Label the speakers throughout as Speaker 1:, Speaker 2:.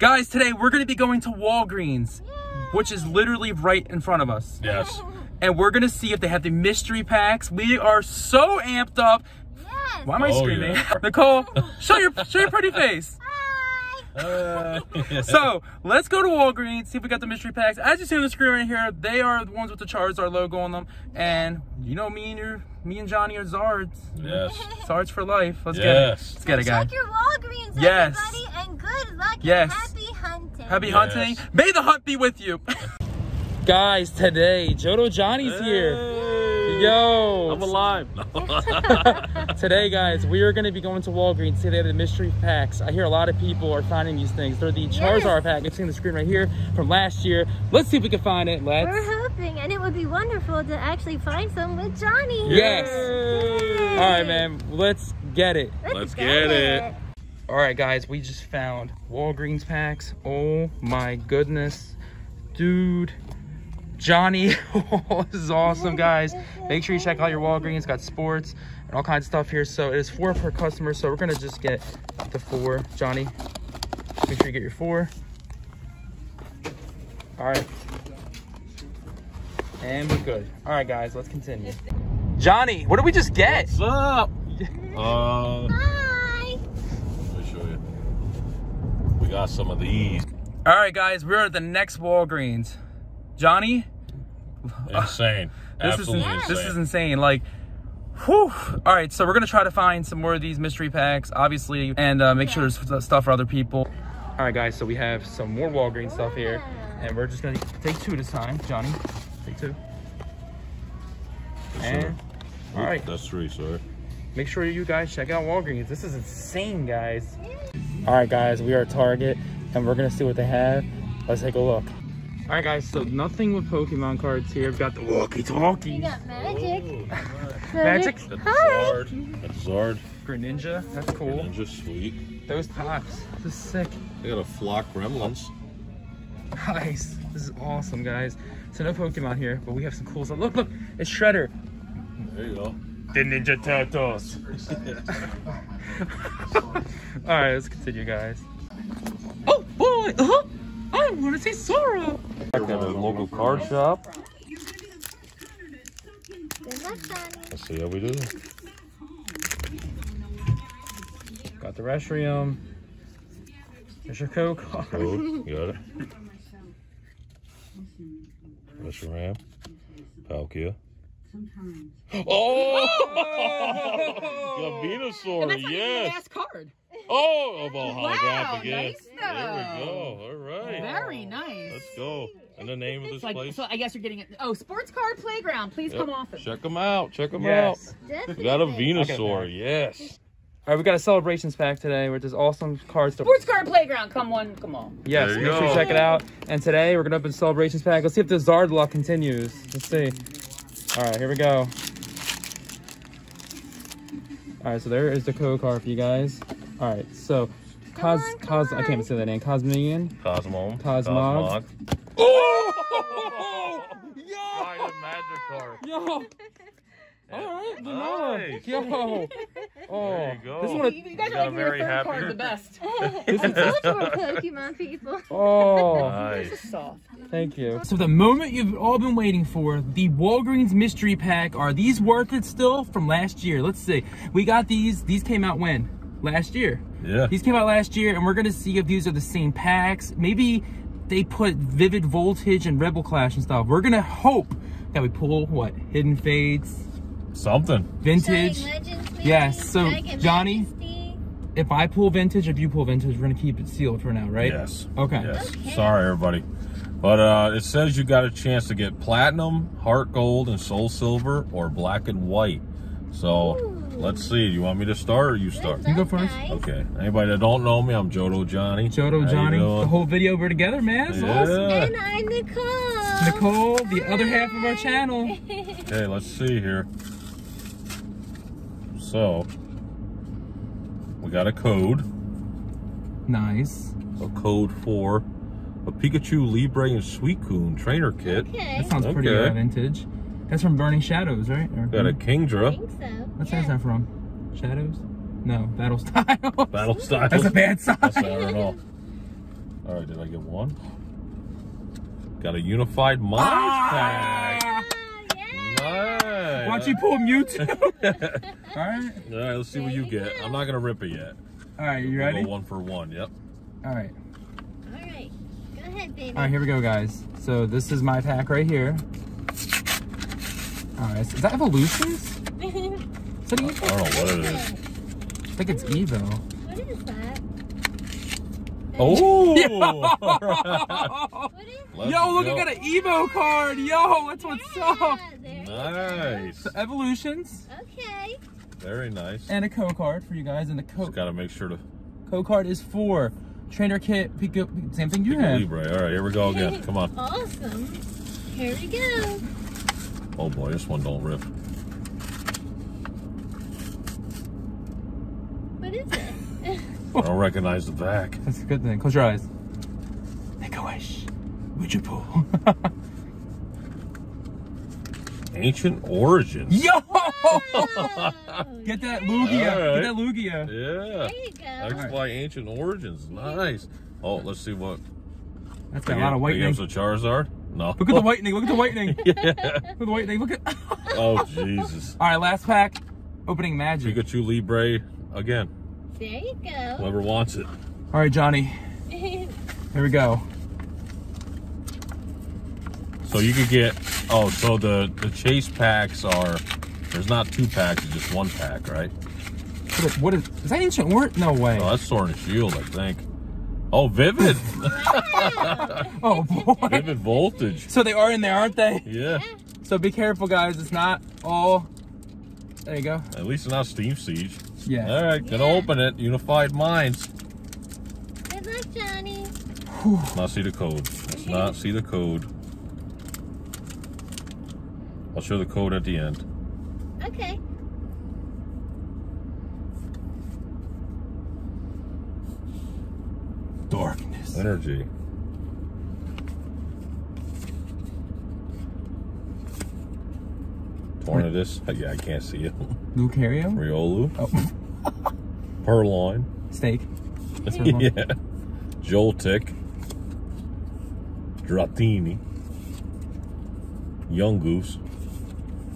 Speaker 1: Guys, today we're going to be going to Walgreens, which is literally right in front of us.
Speaker 2: Yes.
Speaker 1: And we're going to see if they have the mystery packs. We are so amped up.
Speaker 3: Yes.
Speaker 1: Why am I
Speaker 2: Oh,
Speaker 1: screaming?
Speaker 2: yeah.
Speaker 1: Nicole, show your show your pretty face.
Speaker 3: Hi.
Speaker 2: Uh,
Speaker 1: So let's go to Walgreens, see if we got the mystery packs. As you see on the screen right here, they are the ones with the Charizard logo on them. And you know me and your me and Johnny are Zards.
Speaker 2: yes.
Speaker 1: Zards for life. Let's
Speaker 2: Yes.
Speaker 1: get it. Let's get it, guys.
Speaker 3: Check your Walgreens,
Speaker 1: Yes.
Speaker 3: everybody, and good luck
Speaker 1: Yes.
Speaker 3: and happy hunting.
Speaker 1: Happy
Speaker 2: Yes.
Speaker 1: hunting. May the hunt be with you. guys, today Johto Johnny's here. Yo.
Speaker 2: I'm alive.
Speaker 1: Today, guys, we are going to be going to Walgreens. See, they have the mystery packs. I hear a lot of people are finding these things. They're the Charizard pack. It's on the screen right here from last year. Let's see if we can find it. Let's.
Speaker 3: We're hoping, and it would be wonderful to actually find some with Johnny.
Speaker 1: Yes.
Speaker 3: Yay.
Speaker 1: All right, man. Let's get it.
Speaker 2: Let's get it.
Speaker 1: All right, guys, we just found Walgreens packs. Oh my goodness, dude. Johnny, this is awesome, guys. Make sure you check out your Walgreens. It's got sports and all kinds of stuff here. So it is four per customer. So we're gonna just get the four. Johnny, make sure you get your four. All right. And we're good. All right, guys, let's continue. Johnny, what did we just get?
Speaker 2: What's up? Uh, let me show you. We got some of these.
Speaker 1: All right, guys, we're at the next Walgreens. Johnny,
Speaker 2: Insane.
Speaker 1: this
Speaker 2: Absolutely
Speaker 1: is
Speaker 2: insane.
Speaker 1: this is insane. Like, whew. All right, so we're gonna try to find some more of these mystery packs, obviously, and uh, make sure there's stuff for other people. All right, guys, so we have some more Walgreens stuff here, and we're just gonna take two this time. Johnny, take two.
Speaker 2: Yes,
Speaker 1: And
Speaker 2: sir.
Speaker 1: all right,
Speaker 2: That's three, sir.
Speaker 1: make sure you guys check out Walgreens. This is insane, guys. All right, guys, we are at Target, and we're gonna see what they have. Let's take a look. All right, guys, so nothing with Pokemon cards here. We've got the
Speaker 3: You
Speaker 1: walkie-talkies.
Speaker 3: got magic.
Speaker 1: Magic?
Speaker 2: That's
Speaker 3: Hi.
Speaker 2: Zard. That's Zard.
Speaker 1: Greninja, that's cool.
Speaker 2: Ninja sweet.
Speaker 1: Those tops, this is sick.
Speaker 2: They got a flock gremlins.
Speaker 1: Nice, this is awesome, guys. So no Pokemon here, but we have some cool stuff. Look, look, it's Shredder.
Speaker 2: There you go.
Speaker 1: The Ninja Turtles. All right, let's continue, guys. Oh boy, uh-huh. I want to see Sora.
Speaker 2: Back at the local card shop.
Speaker 3: Good luck, Johnny.
Speaker 2: Let's see how we do.
Speaker 1: Got the restroom. There's your Coke.
Speaker 2: Code. You got it. That's your RAM. Palkia. Oh! the Venusaur, yes.
Speaker 4: last card.
Speaker 2: Oh, about
Speaker 4: Wow,
Speaker 2: holographic again.
Speaker 4: nice
Speaker 2: There we go. All right.
Speaker 4: Very nice.
Speaker 2: Let's go. And the name of this
Speaker 4: So I,
Speaker 2: place?
Speaker 4: so I guess you're getting it. Oh, Sports Card Playground. Please
Speaker 2: Yep.
Speaker 4: come off. it.
Speaker 2: Check them out. Check them
Speaker 1: yes.
Speaker 2: out. We got a
Speaker 3: Definitely.
Speaker 2: Venusaur. Yes.
Speaker 1: All right, we got a celebrations pack today, with this awesome cards to.
Speaker 4: Sports Card Playground. Come on, come on.
Speaker 1: Yes, make
Speaker 2: you
Speaker 1: sure you check it out. And today we're gonna open celebrations pack. Let's see if the Zard luck continues. Let's see. All right, here we go. All right, so there is the code card for you guys. All right, so Cos
Speaker 3: on,
Speaker 1: Cos
Speaker 3: come
Speaker 1: I can't even say that name. Cosmian.
Speaker 2: Cosmo.
Speaker 1: Cosmog.
Speaker 2: Cosmog.
Speaker 1: Oh!
Speaker 2: Giant magic card.
Speaker 1: Yo! All right,
Speaker 2: Nice.
Speaker 1: Yo! Oh,
Speaker 2: There you go.
Speaker 1: this one.
Speaker 4: You, you guys are
Speaker 2: got a
Speaker 4: making your
Speaker 2: very
Speaker 4: third
Speaker 2: happy-
Speaker 4: card the best.
Speaker 1: This is
Speaker 3: Those were Pokemon people.
Speaker 1: Oh.
Speaker 2: Nice.
Speaker 4: This is soft.
Speaker 1: Thank you. So the moment you've all been waiting for, the Walgreens mystery pack. Are these worth it still from last year? Let's see. We got these. These came out when? Last year.
Speaker 2: Yeah.
Speaker 1: These came out last year, and we're gonna see if these are the same packs. Maybe they put Vivid Voltage and Rebel Clash and stuff. We're gonna hope that we pull what? Hidden Fates?
Speaker 2: Something.
Speaker 1: Vintage.
Speaker 3: Shining Legends.
Speaker 1: Yes, so, Johnny?
Speaker 3: Majesty.
Speaker 1: If I pull Vintage, if you pull Vintage, we're gonna keep it sealed for now, right?
Speaker 2: Yes.
Speaker 1: Okay.
Speaker 2: Yes.
Speaker 3: Okay.
Speaker 2: Sorry, everybody. But uh, it says you got a chance to get platinum, heart gold, and soul silver, or black and white. So
Speaker 3: Ooh.
Speaker 2: Let's see. Do You want me to start or you start?
Speaker 1: You go first.
Speaker 3: nice.
Speaker 2: Okay. Anybody that don't know me, I'm Johto Johnny.
Speaker 1: Johto
Speaker 2: How
Speaker 1: Johnny, the whole video we're together, man. It's awesome.
Speaker 2: Yeah.
Speaker 3: And I'm Nicole.
Speaker 1: Nicole, the other half of our channel.
Speaker 2: Okay, let's see here. So we got a code.
Speaker 1: Nice.
Speaker 2: A code for a Pikachu Libre and Suicune trainer kit.
Speaker 3: Okay.
Speaker 1: That sounds pretty
Speaker 2: Okay.
Speaker 1: uh, vintage. That's from Burning Shadows, right? Or,
Speaker 2: Got a
Speaker 3: I
Speaker 2: Kingdra.
Speaker 3: I think so.
Speaker 1: What's
Speaker 3: yeah.
Speaker 1: that from? Shadows? No, Battle Style.
Speaker 2: Battle Styles.
Speaker 1: That's a bad sign.
Speaker 2: That's, I don't know. All right, did I get one? Got a unified minds pack.
Speaker 3: Ah, yeah.
Speaker 2: Nice.
Speaker 1: Why don't you pull Mewtwo? All right.
Speaker 2: All right, let's see what you get. I'm not gonna rip it yet.
Speaker 1: All right, you
Speaker 2: We'll
Speaker 1: ready?
Speaker 2: go one for one. Yep.
Speaker 1: All right.
Speaker 3: All right. Go ahead, baby.
Speaker 1: All right, here we go, guys. So this is my pack right here. All right, is that Evolutions? Is that
Speaker 2: I don't know what it is.
Speaker 1: I think it's Evo.
Speaker 3: What is that?
Speaker 2: Oh.
Speaker 3: What is
Speaker 1: Yo, look,
Speaker 2: go.
Speaker 1: I got an Evo card. Yo, that's what's up.
Speaker 3: Yeah, there you go.
Speaker 2: Nice.
Speaker 1: So Evolutions
Speaker 3: Okay.
Speaker 2: Very nice.
Speaker 1: and a co card for you guys, and the
Speaker 2: Just gotta make sure to
Speaker 1: code card is for trainer kit. Pico, same thing you
Speaker 2: pick a
Speaker 1: have.
Speaker 2: Libre. All right, here we go again. Come on.
Speaker 3: Awesome. Here we go.
Speaker 2: Oh boy, this one don't rip.
Speaker 3: What is it?
Speaker 2: I don't recognize the back.
Speaker 1: That's a good thing. Close your eyes. Make a wish. Would you pull?
Speaker 2: Ancient origins.
Speaker 1: Yo! Get that Lugia.
Speaker 2: All right.
Speaker 1: Get that Lugia.
Speaker 2: Yeah.
Speaker 3: There you go.
Speaker 2: X Y ancient origins. Nice. Oh, let's see what.
Speaker 1: That's got a lot of whitening.
Speaker 2: Against a Charizard? No.
Speaker 1: Look at the whitening. Look at the whitening.
Speaker 2: yeah.
Speaker 1: Look at the whitening. Look at.
Speaker 2: Oh Jesus.
Speaker 1: All right, last pack. Opening magic.
Speaker 2: Pikachu Libre again.
Speaker 3: There you go.
Speaker 2: Whoever wants it.
Speaker 1: All right, Johnny. Here we go.
Speaker 2: So you could get. Oh, so the the chase packs are. There's not two packs, it's just one pack, right?
Speaker 1: What is, what is, is that ancient word? No way.
Speaker 2: Oh, that's Sword and Shield, I think. Oh, Vivid.
Speaker 1: Oh boy.
Speaker 2: Vivid Voltage.
Speaker 1: So they are in there, aren't they?
Speaker 2: Yeah.
Speaker 1: So be careful, guys. It's not all. There you go.
Speaker 2: At least it's not Steam Siege.
Speaker 1: Yeah.
Speaker 2: All right, gonna
Speaker 3: Yeah.
Speaker 2: open it. Unified Minds.
Speaker 3: Good luck, Johnny.
Speaker 2: Let's not see the code. Let's not see the code. I'll show the code at the end.
Speaker 3: Okay.
Speaker 2: Energy. Tornadus. Yeah, I can't see it.
Speaker 1: Lucario.
Speaker 2: Riolu.
Speaker 1: Oh,
Speaker 2: Purrloin.
Speaker 1: snake. That's
Speaker 2: yeah. Joltik. Dratini. Yungoos.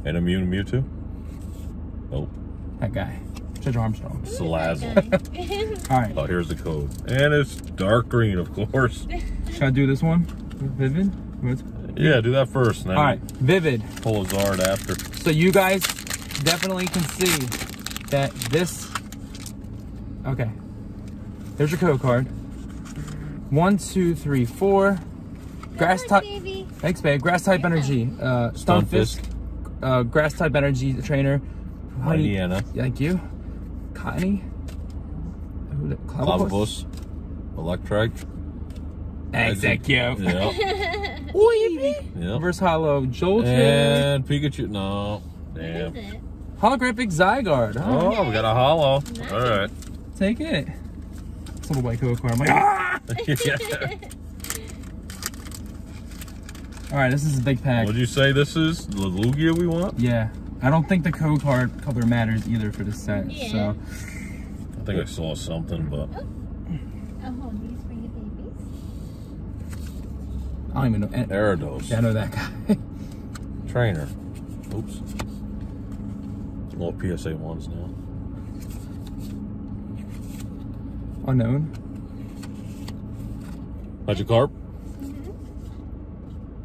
Speaker 2: And Immune Mewtwo. Nope.
Speaker 1: That guy. Judge Armstrong.
Speaker 2: Salazzle.
Speaker 1: All right.
Speaker 2: Oh, here's the code. And it's dark green, of course.
Speaker 1: Should I do this one? Vivid. What's-
Speaker 2: Yeah, do that first. And
Speaker 1: All right. Vivid.
Speaker 2: pull a Zard after.
Speaker 1: So you guys definitely can see that this. Okay. There's your code card. One, two, three, four. Grass type. Thanks, babe. Grass type energy. Uh, Stunfisk. Uh, grass type energy trainer. Honey-
Speaker 2: Indiana.
Speaker 1: Thank you. Cottony. Who the-
Speaker 2: Clavibus. Electrike.
Speaker 1: Exeggcute.
Speaker 2: Yep.
Speaker 1: Wee.
Speaker 2: Yep.
Speaker 1: Reverse hollow. Joltik.
Speaker 2: And Pikachu. No. Damn.
Speaker 1: Holographic Zygarde. Oh,
Speaker 2: Oh, we got a hollow. All right.
Speaker 1: take it. It's a little white code card. I'm like, ah! All right, this is a big pack.
Speaker 2: Would you say this is the Lugia we want?
Speaker 1: Yeah. I don't think the code card color matters either for this set.
Speaker 3: Yeah.
Speaker 1: So,
Speaker 2: I think I saw something, but
Speaker 3: I'll these for you, babies.
Speaker 1: I don't even know. eh,
Speaker 2: Gyarados.
Speaker 1: Yeah, I know that guy.
Speaker 2: Trainer. Oops. All PSA ones now.
Speaker 1: Unown.
Speaker 2: Magikarp.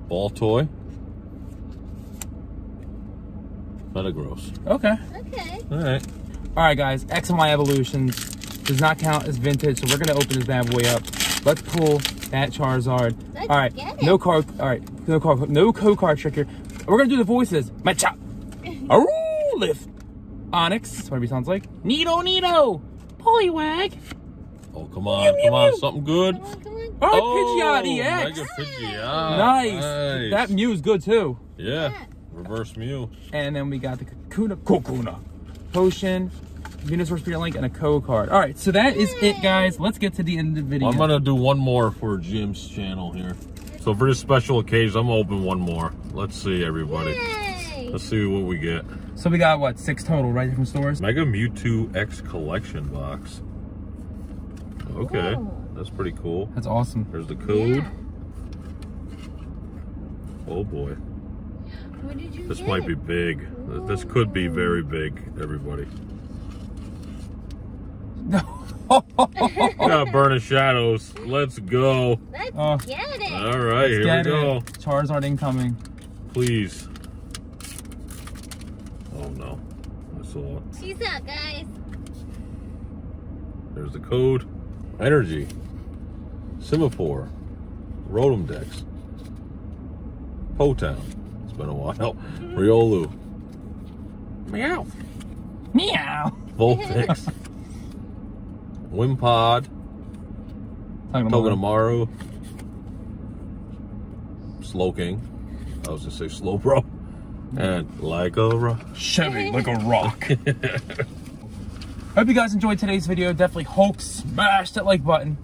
Speaker 2: Baltoy. Metagross.
Speaker 1: Okay.
Speaker 3: Okay.
Speaker 2: All right.
Speaker 1: All right, guys. X and Y evolutions does not count as vintage, so we're gonna open this bad boy up. Let's pull that Charizard.
Speaker 3: Let's
Speaker 1: all right.
Speaker 3: get it.
Speaker 1: No card. All right. No card. No code card trick here. We're gonna do the voices. Machop. Aroo lift. Onix. Whatever he sounds like. Neato Neato. Poliwag.
Speaker 2: Oh, come on. Come on. Something good.
Speaker 3: Come on, come on.
Speaker 1: Oh, Pidgeot EX.
Speaker 2: Mega Pidgeot.
Speaker 1: Nice.
Speaker 2: Nice.
Speaker 1: That Mew's good too.
Speaker 2: Yeah. Reverse Mew.
Speaker 1: And then we got the Kakuna, Kokuna, Potion, Venusaur Spirit Link, and a code card. All right, so that is it, guys. Let's get to the end of the video.
Speaker 2: I'm gonna do one more for Jim's channel here. So for this special occasion, I'm gonna open one more. Let's see, everybody.
Speaker 3: Yay!
Speaker 2: Let's see what we get.
Speaker 1: So we got what six total, right, from stores?
Speaker 2: Mega Mewtwo X collection box. Okay,
Speaker 3: Whoa.
Speaker 2: That's pretty cool.
Speaker 1: That's awesome.
Speaker 2: There's the code.
Speaker 3: Yeah.
Speaker 2: Oh boy.
Speaker 3: What did you
Speaker 2: This
Speaker 3: get?
Speaker 2: might be big. This could be very big, everybody.
Speaker 1: No.
Speaker 2: Yeah, Burning Shadows. Let's go.
Speaker 3: Let's
Speaker 1: Oh.
Speaker 3: get it.
Speaker 2: All right, here we go.
Speaker 1: it. Charizard incoming.
Speaker 2: Please. Oh no. I saw it.
Speaker 3: She's out, guys.
Speaker 2: There's the code. Energy. Semaphore. Rotom Dex. Potown. It's been a while. Riolu. Meow.
Speaker 1: Meow.
Speaker 2: Voltix. Wimpod. Togedemaru. Slowking. I was gonna say Slowbro. And like a rock.
Speaker 1: Chevy like a rock. Hope you guys enjoyed today's video. Definitely Hulk smash that like button,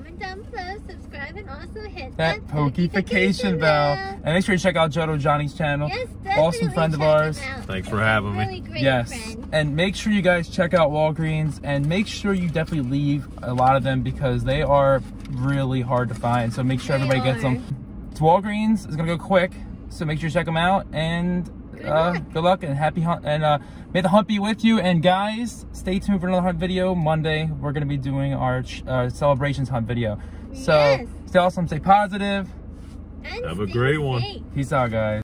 Speaker 3: Comment down below, subscribe, and also hit
Speaker 1: that
Speaker 3: that
Speaker 1: pokification bell, and make sure you check out Johto Johnny's channel.
Speaker 3: Yes, definitely
Speaker 1: awesome friend of
Speaker 3: check him
Speaker 1: ours.
Speaker 2: Thanks for having me.
Speaker 3: Really great
Speaker 1: Yes,
Speaker 3: friend.
Speaker 1: and make sure you guys check out Walgreens and make sure you definitely leave a lot of them because they are really hard to find. So make sure
Speaker 3: They
Speaker 1: everybody gets them. It's Walgreens. It's gonna go quick, so make sure you check them out and.
Speaker 3: Good
Speaker 1: uh,
Speaker 3: luck.
Speaker 1: good luck and happy hunt and uh, may the hunt be with you and guys stay tuned for another hunt video monday we're going to be doing our uh, celebrations hunt video so
Speaker 3: Yes.
Speaker 1: stay awesome stay positive
Speaker 3: And
Speaker 2: Have a
Speaker 3: stay
Speaker 2: great one.
Speaker 3: safe.
Speaker 1: peace out guys